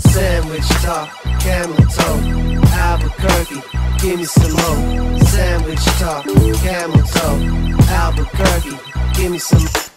Sandwich talk, Camel Toe, Albuquerque, give me some more. Sandwich talk, Camel Toe, Albuquerque, give me some.